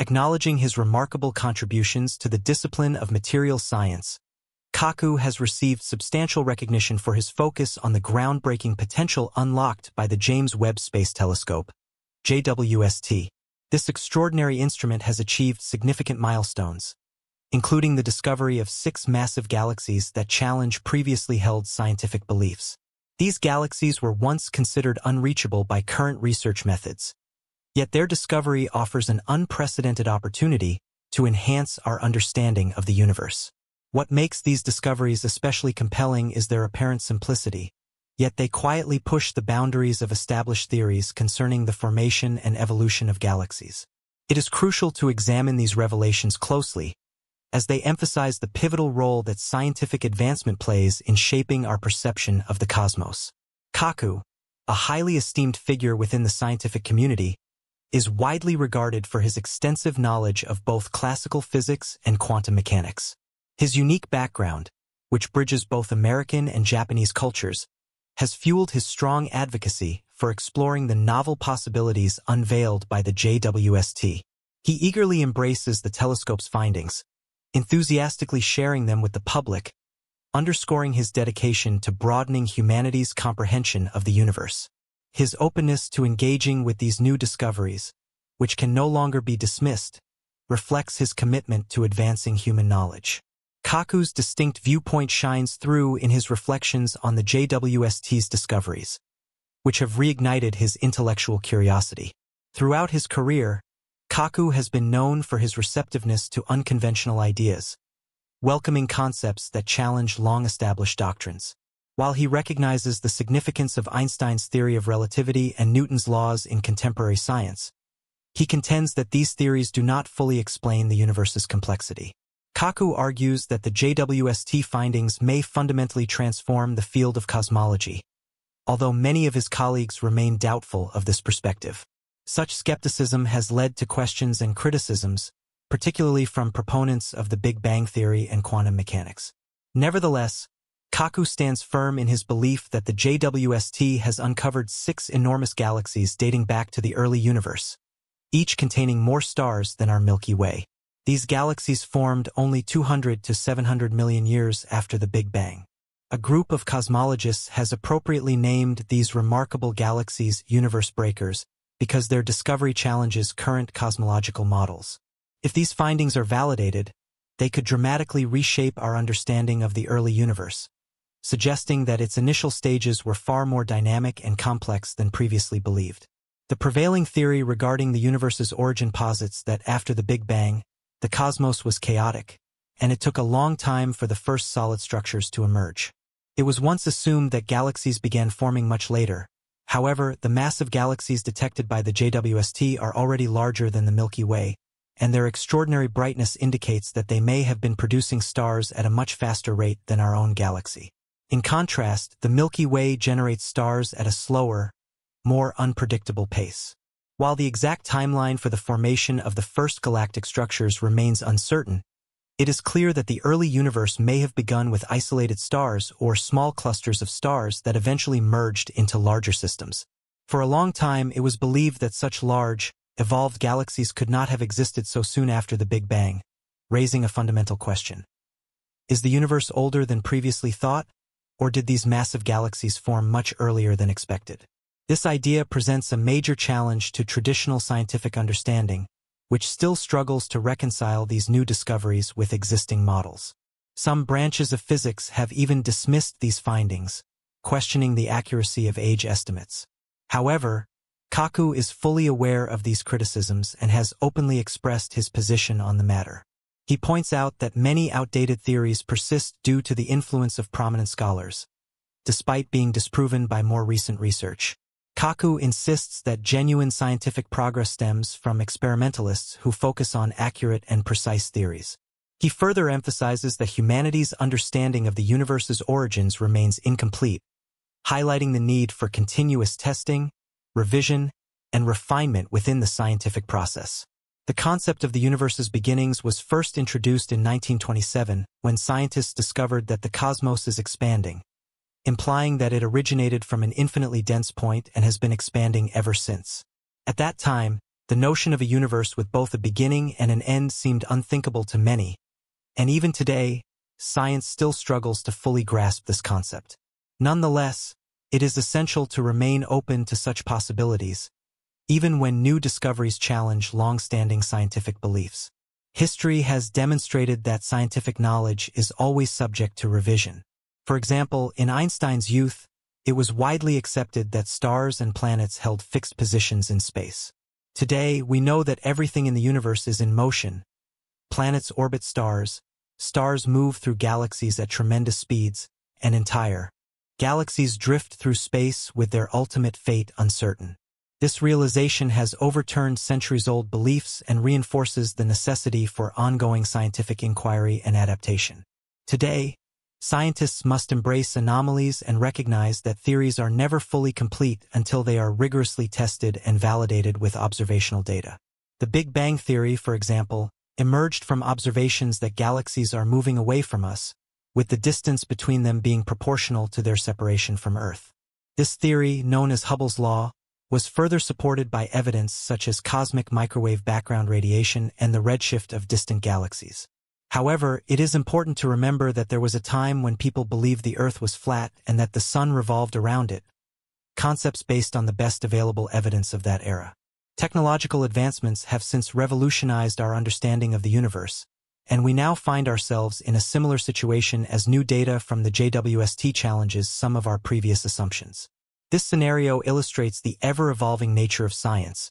Acknowledging his remarkable contributions to the discipline of material science, Kaku has received substantial recognition for his focus on the groundbreaking potential unlocked by the James Webb Space Telescope, JWST. This extraordinary instrument has achieved significant milestones, including the discovery of six massive galaxies that challenge previously held scientific beliefs. These galaxies were once considered unreachable by current research methods, yet their discovery offers an unprecedented opportunity to enhance our understanding of the universe. What makes these discoveries especially compelling is their apparent simplicity, yet they quietly push the boundaries of established theories concerning the formation and evolution of galaxies. It is crucial to examine these revelations closely, as they emphasize the pivotal role that scientific advancement plays in shaping our perception of the cosmos. Kaku, a highly esteemed figure within the scientific community, is widely regarded for his extensive knowledge of both classical physics and quantum mechanics. His unique background, which bridges both American and Japanese cultures, has fueled his strong advocacy for exploring the novel possibilities unveiled by the JWST. He eagerly embraces the telescope's findings, enthusiastically sharing them with the public, underscoring his dedication to broadening humanity's comprehension of the universe. His openness to engaging with these new discoveries, which can no longer be dismissed, reflects his commitment to advancing human knowledge. Kaku's distinct viewpoint shines through in his reflections on the JWST's discoveries, which have reignited his intellectual curiosity. Throughout his career, Kaku has been known for his receptiveness to unconventional ideas, welcoming concepts that challenge long-established doctrines. While he recognizes the significance of Einstein's theory of relativity and Newton's laws in contemporary science, he contends that these theories do not fully explain the universe's complexity. Kaku argues that the JWST findings may fundamentally transform the field of cosmology, although many of his colleagues remain doubtful of this perspective. Such skepticism has led to questions and criticisms, particularly from proponents of the Big Bang Theory and quantum mechanics. Nevertheless, Kaku stands firm in his belief that the JWST has uncovered six enormous galaxies dating back to the early universe, each containing more stars than our Milky Way. These galaxies formed only 200 to 700 million years after the Big Bang. A group of cosmologists has appropriately named these remarkable galaxies universe breakers because their discovery challenges current cosmological models. If these findings are validated, they could dramatically reshape our understanding of the early universe, suggesting that its initial stages were far more dynamic and complex than previously believed. The prevailing theory regarding the universe's origin posits that after the Big Bang, the cosmos was chaotic, and it took a long time for the first solid structures to emerge. It was once assumed that galaxies began forming much later. However, the massive galaxies detected by the JWST are already larger than the Milky Way, and their extraordinary brightness indicates that they may have been producing stars at a much faster rate than our own galaxy. In contrast, the Milky Way generates stars at a slower, more unpredictable pace. While the exact timeline for the formation of the first galactic structures remains uncertain, it is clear that the early universe may have begun with isolated stars or small clusters of stars that eventually merged into larger systems. For a long time, it was believed that such large, evolved galaxies could not have existed so soon after the Big Bang, raising a fundamental question. Is the universe older than previously thought, or did these massive galaxies form much earlier than expected? This idea presents a major challenge to traditional scientific understanding, which still struggles to reconcile these new discoveries with existing models. Some branches of physics have even dismissed these findings, questioning the accuracy of age estimates. However, Kaku is fully aware of these criticisms and has openly expressed his position on the matter. He points out that many outdated theories persist due to the influence of prominent scholars, despite being disproven by more recent research. Kaku insists that genuine scientific progress stems from experimentalists who focus on accurate and precise theories. He further emphasizes that humanity's understanding of the universe's origins remains incomplete, highlighting the need for continuous testing, revision, and refinement within the scientific process. The concept of the universe's beginnings was first introduced in 1927 when scientists discovered that the cosmos is expanding, implying that it originated from an infinitely dense point and has been expanding ever since. At that time, The notion of a universe with both a beginning and an end seemed unthinkable to many, and even today, science still struggles to fully grasp this concept. Nonetheless, it is essential to remain open to such possibilities, even when new discoveries challenge long-standing scientific beliefs. History has demonstrated that scientific knowledge is always subject to revision. For example, in Einstein's youth, it was widely accepted that stars and planets held fixed positions in space. Today, we know that everything in the universe is in motion. Planets orbit stars, stars move through galaxies at tremendous speeds, and entire galaxies drift through space with their ultimate fate uncertain. This realization has overturned centuries-old beliefs and reinforces the necessity for ongoing scientific inquiry and adaptation. Today, scientists must embrace anomalies and recognize that theories are never fully complete until they are rigorously tested and validated with observational data. The Big Bang Theory, for example, emerged from observations that galaxies are moving away from us, with the distance between them being proportional to their separation from Earth. This theory, known as Hubble's law, was further supported by evidence such as cosmic microwave background radiation and the redshift of distant galaxies. However, it is important to remember that there was a time when people believed the Earth was flat and that the Sun revolved around it, concepts based on the best available evidence of that era. Technological advancements have since revolutionized our understanding of the universe, and we now find ourselves in a similar situation as new data from the JWST challenges some of our previous assumptions. This scenario illustrates the ever-evolving nature of science,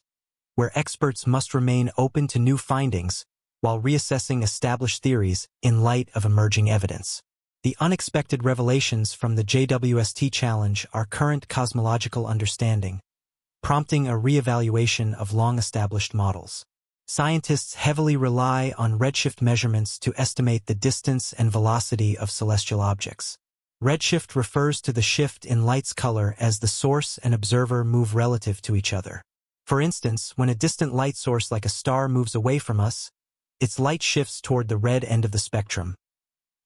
where experts must remain open to new findings while reassessing established theories in light of emerging evidence. The unexpected revelations from the JWST challenge are current cosmological understanding, prompting a reevaluation of long-established models. Scientists heavily rely on redshift measurements to estimate the distance and velocity of celestial objects. Redshift refers to the shift in light's color as the source and observer move relative to each other. For instance, when a distant light source like a star moves away from us, its light shifts toward the red end of the spectrum.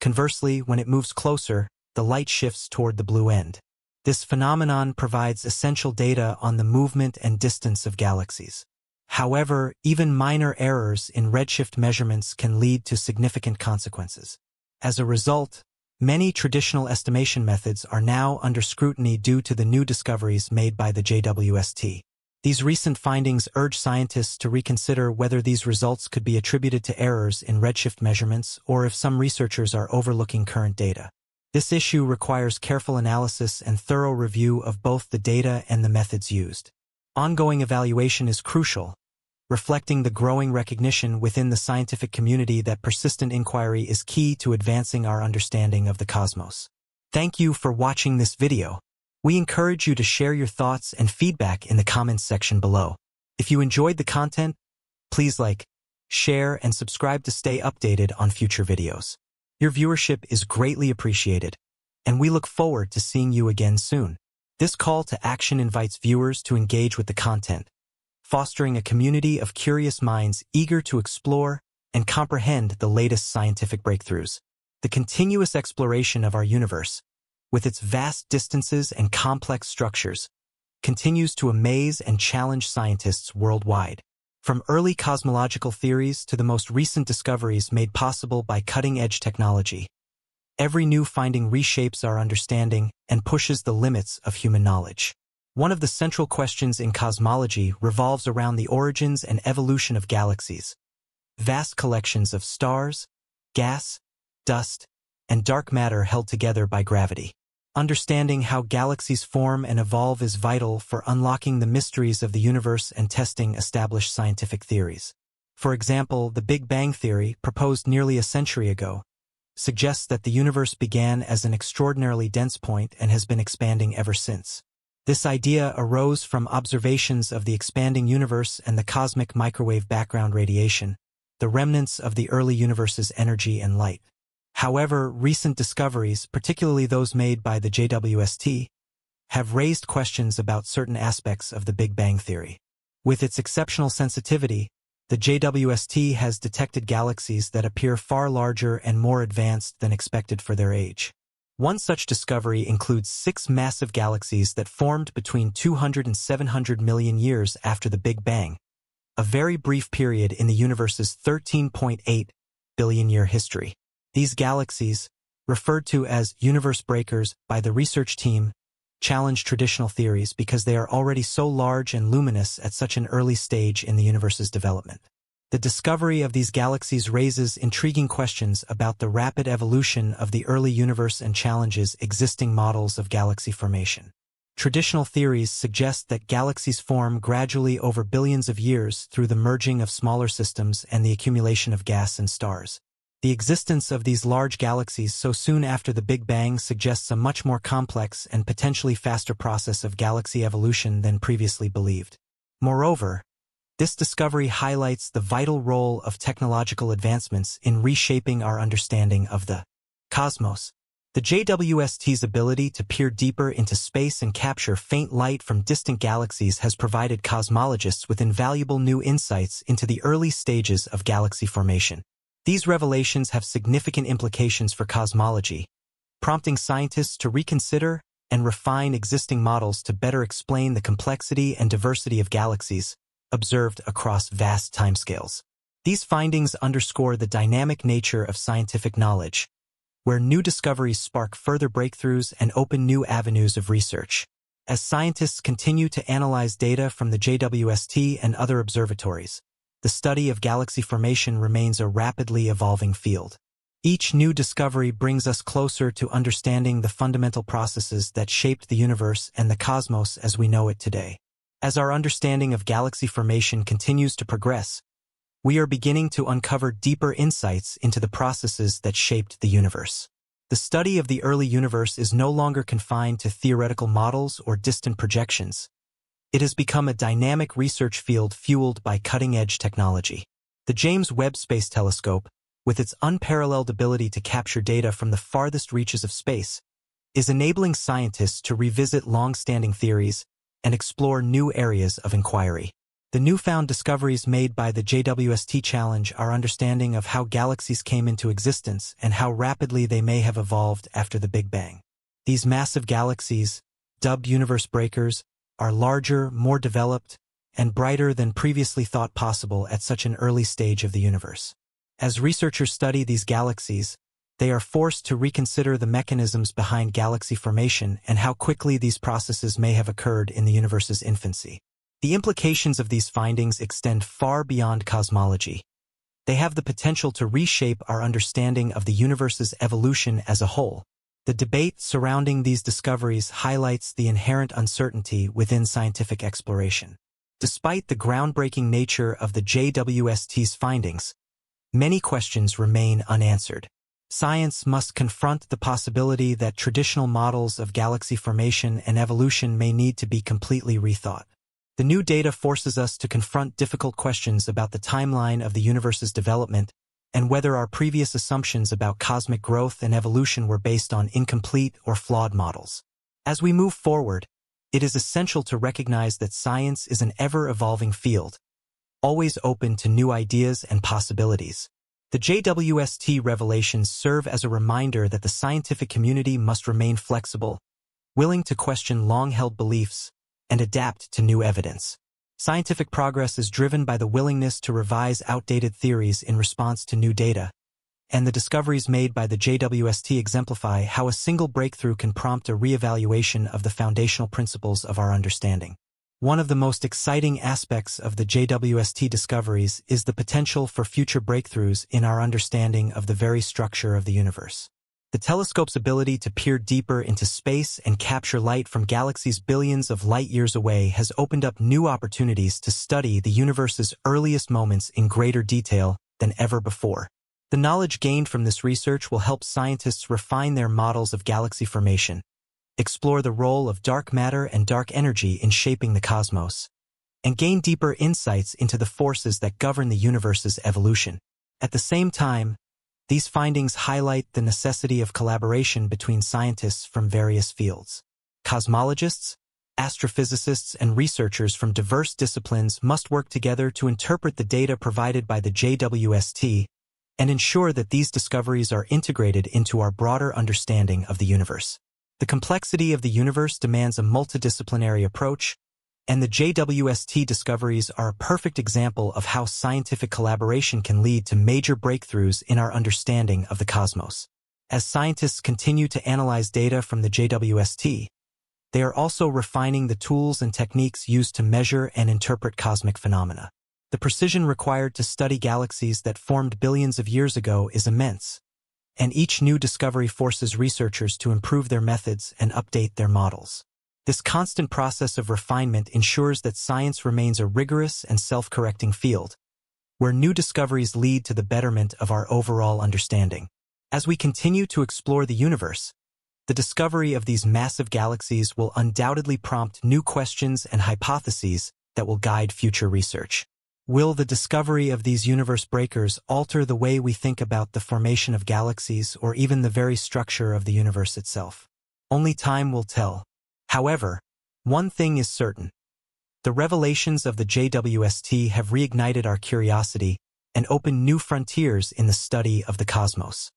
Conversely, when it moves closer, the light shifts toward the blue end. This phenomenon provides essential data on the movement and distance of galaxies. However, even minor errors in redshift measurements can lead to significant consequences. As a result, Many traditional estimation methods are now under scrutiny due to the new discoveries made by the JWST. These recent findings urge scientists to reconsider whether these results could be attributed to errors in redshift measurements or if some researchers are overlooking current data. This issue requires careful analysis and thorough review of both the data and the methods used. Ongoing evaluation is crucial, reflecting the growing recognition within the scientific community that persistent inquiry is key to advancing our understanding of the cosmos. Thank you for watching this video. We encourage you to share your thoughts and feedback in the comments section below. If you enjoyed the content, please like, share, and subscribe to stay updated on future videos. Your viewership is greatly appreciated, and we look forward to seeing you again soon. This call to action invites viewers to engage with the content, fostering a community of curious minds eager to explore and comprehend the latest scientific breakthroughs. The continuous exploration of our universe, with its vast distances and complex structures, continues to amaze and challenge scientists worldwide. From early cosmological theories to the most recent discoveries made possible by cutting-edge technology, every new finding reshapes our understanding and pushes the limits of human knowledge. One of the central questions in cosmology revolves around the origins and evolution of galaxies. Vast collections of stars, gas, dust, and dark matter held together by gravity. Understanding how galaxies form and evolve is vital for unlocking the mysteries of the universe and testing established scientific theories. For example, the Big Bang Theory, proposed nearly a century ago, suggests that the universe began as an extraordinarily dense point and has been expanding ever since. This idea arose from observations of the expanding universe and the cosmic microwave background radiation, the remnants of the early universe's energy and light. However, recent discoveries, particularly those made by the JWST, have raised questions about certain aspects of the Big Bang Theory. With its exceptional sensitivity, the JWST has detected galaxies that appear far larger and more advanced than expected for their age. One such discovery includes six massive galaxies that formed between 200 and 700 million years after the Big Bang, a very brief period in the universe's 13.8 billion-year history. These galaxies, referred to as universe breakers by the research team, challenge traditional theories because they are already so large and luminous at such an early stage in the universe's development. The discovery of these galaxies raises intriguing questions about the rapid evolution of the early universe and challenges existing models of galaxy formation. Traditional theories suggest that galaxies form gradually over billions of years through the merging of smaller systems and the accumulation of gas and stars. The existence of these large galaxies so soon after the Big Bang suggests a much more complex and potentially faster process of galaxy evolution than previously believed. Moreover, this discovery highlights the vital role of technological advancements in reshaping our understanding of the cosmos. The JWST's ability to peer deeper into space and capture faint light from distant galaxies has provided cosmologists with invaluable new insights into the early stages of galaxy formation. These revelations have significant implications for cosmology, prompting scientists to reconsider and refine existing models to better explain the complexity and diversity of galaxies, observed across vast timescales. These findings underscore the dynamic nature of scientific knowledge, where new discoveries spark further breakthroughs and open new avenues of research. As scientists continue to analyze data from the JWST and other observatories, the study of galaxy formation remains a rapidly evolving field. Each new discovery brings us closer to understanding the fundamental processes that shaped the universe and the cosmos as we know it today. As our understanding of galaxy formation continues to progress, we are beginning to uncover deeper insights into the processes that shaped the universe. The study of the early universe is no longer confined to theoretical models or distant projections. It has become a dynamic research field fueled by cutting-edge technology. The James Webb Space Telescope, with its unparalleled ability to capture data from the farthest reaches of space, is enabling scientists to revisit long-standing theories and explore new areas of inquiry. The newfound discoveries made by the JWST challenge are understanding of how galaxies came into existence and how rapidly they may have evolved after the Big Bang. These massive galaxies, dubbed universe breakers, are larger, more developed, and brighter than previously thought possible at such an early stage of the universe. As researchers study these galaxies, they are forced to reconsider the mechanisms behind galaxy formation and how quickly these processes may have occurred in the universe's infancy. The implications of these findings extend far beyond cosmology. They have the potential to reshape our understanding of the universe's evolution as a whole. The debate surrounding these discoveries highlights the inherent uncertainty within scientific exploration. Despite the groundbreaking nature of the JWST's findings, many questions remain unanswered. Science must confront the possibility that traditional models of galaxy formation and evolution may need to be completely rethought. The new data forces us to confront difficult questions about the timeline of the universe's development and whether our previous assumptions about cosmic growth and evolution were based on incomplete or flawed models. As we move forward, it is essential to recognize that science is an ever-evolving field, always open to new ideas and possibilities. The JWST revelations serve as a reminder that the scientific community must remain flexible, willing to question long-held beliefs, and adapt to new evidence. Scientific progress is driven by the willingness to revise outdated theories in response to new data, and the discoveries made by the JWST exemplify how a single breakthrough can prompt a reevaluation of the foundational principles of our understanding. One of the most exciting aspects of the JWST discoveries is the potential for future breakthroughs in our understanding of the very structure of the universe. The telescope's ability to peer deeper into space and capture light from galaxies billions of light-years away has opened up new opportunities to study the universe's earliest moments in greater detail than ever before. The knowledge gained from this research will help scientists refine their models of galaxy formation, explore the role of dark matter and dark energy in shaping the cosmos, and gain deeper insights into the forces that govern the universe's evolution. At the same time, these findings highlight the necessity of collaboration between scientists from various fields. Cosmologists, astrophysicists, and researchers from diverse disciplines must work together to interpret the data provided by the JWST and ensure that these discoveries are integrated into our broader understanding of the universe. The complexity of the universe demands a multidisciplinary approach, And the JWST discoveries are a perfect example of how scientific collaboration can lead to major breakthroughs in our understanding of the cosmos. As scientists continue to analyze data from the JWST, they are also refining the tools and techniques used to measure and interpret cosmic phenomena. The precision required to study galaxies that formed billions of years ago is immense, and each new discovery forces researchers to improve their methods and update their models. This constant process of refinement ensures that science remains a rigorous and self-correcting field, where new discoveries lead to the betterment of our overall understanding. As we continue to explore the universe, the discovery of these massive galaxies will undoubtedly prompt new questions and hypotheses that will guide future research. Will the discovery of these universe breakers alter the way we think about the formation of galaxies or even the very structure of the universe itself? Only time will tell. However, one thing is certain. The revelations of the JWST have reignited our curiosity and opened new frontiers in the study of the cosmos.